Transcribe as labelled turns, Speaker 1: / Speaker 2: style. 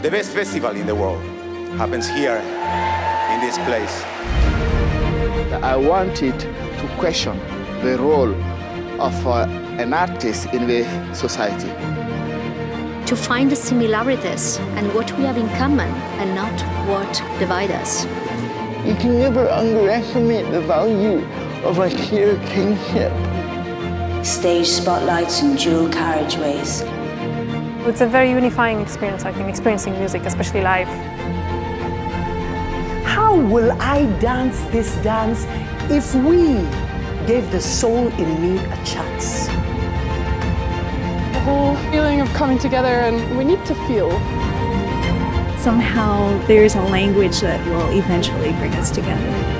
Speaker 1: The best festival in the world happens here in this place.
Speaker 2: I wanted to question the role of uh, an artist in the society.
Speaker 3: To find the similarities and what we have in common and not what divides us.
Speaker 4: You can never underestimate the value of a shared kingship.
Speaker 5: Stage spotlights and dual carriageways.
Speaker 6: It's a very unifying experience, I think, experiencing music, especially live.
Speaker 7: How will I dance this dance if we gave the soul in me a chance?
Speaker 8: The whole feeling of coming together and we need to feel.
Speaker 9: Somehow there's a language that will eventually bring us together.